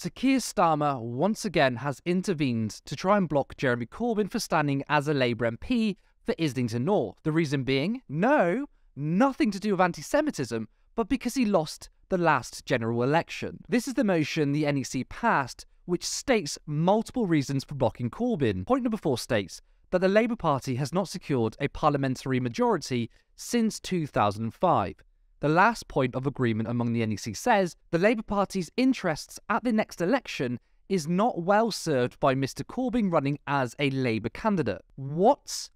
So Keir Starmer once again has intervened to try and block Jeremy Corbyn for standing as a Labour MP for Islington North. The reason being, no, nothing to do with anti Semitism, but because he lost the last general election. This is the motion the NEC passed, which states multiple reasons for blocking Corbyn. Point number four states that the Labour Party has not secured a parliamentary majority since 2005. The last point of agreement among the NEC says the Labour Party's interests at the next election is not well served by Mr Corbyn running as a Labour candidate. What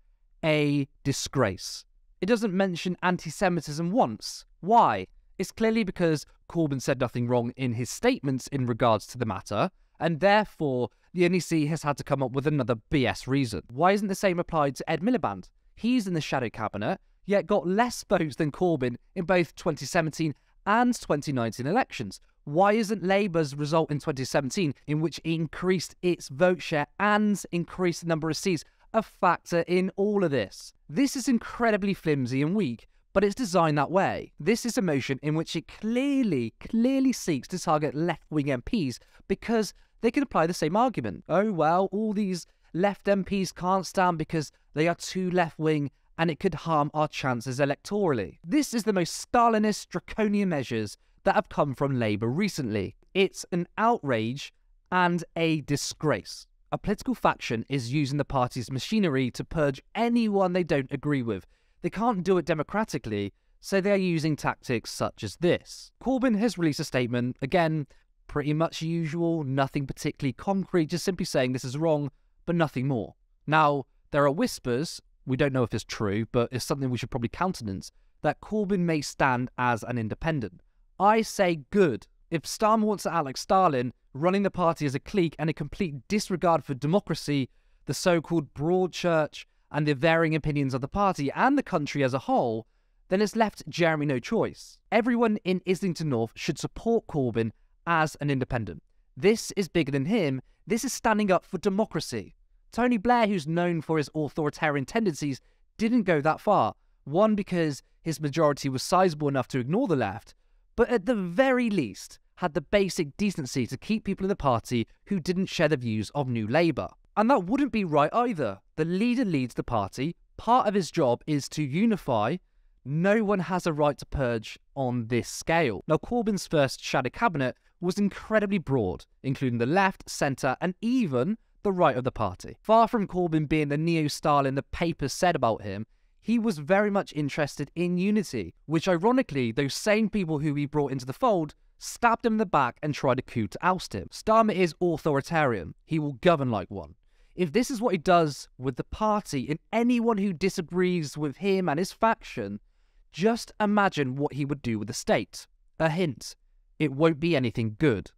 a disgrace. It doesn't mention anti Semitism once. Why? It's clearly because Corbyn said nothing wrong in his statements in regards to the matter, and therefore the NEC has had to come up with another BS reason. Why isn't the same applied to Ed Miliband? He's in the shadow cabinet, yet got less votes than Corbyn in both 2017 and 2019 elections. Why isn't Labour's result in 2017, in which it increased its vote share and increased the number of seats, a factor in all of this? This is incredibly flimsy and weak, but it's designed that way. This is a motion in which it clearly, clearly seeks to target left wing MPs because they can apply the same argument. Oh, well, all these left MPs can't stand because they are too left wing and it could harm our chances electorally. This is the most Stalinist, draconian measures that have come from Labour recently. It's an outrage and a disgrace. A political faction is using the party's machinery to purge anyone they don't agree with. They can't do it democratically, so they are using tactics such as this. Corbyn has released a statement, again, pretty much usual, nothing particularly concrete, just simply saying this is wrong, but nothing more. Now, there are whispers we don't know if it's true, but it's something we should probably countenance, that Corbyn may stand as an independent. I say good. If Starmer wants to act like Stalin, running the party as a clique and a complete disregard for democracy, the so called broad church, and the varying opinions of the party and the country as a whole, then it's left Jeremy no choice. Everyone in Islington North should support Corbyn as an independent. This is bigger than him. This is standing up for democracy. Tony Blair, who's known for his authoritarian tendencies, didn't go that far. One, because his majority was sizable enough to ignore the left, but at the very least, had the basic decency to keep people in the party who didn't share the views of New Labour. And that wouldn't be right either. The leader leads the party, part of his job is to unify. No one has a right to purge on this scale. Now, Corbyn's first shadow cabinet was incredibly broad, including the left, centre, and even the right of the party. Far from Corbyn being the neo Stalin the papers said about him, he was very much interested in unity, which ironically, those same people who he brought into the fold stabbed him in the back and tried a coup to oust him. Starmer is authoritarian. He will govern like one. If this is what he does with the party and anyone who disagrees with him and his faction, just imagine what he would do with the state. A hint, it won't be anything good.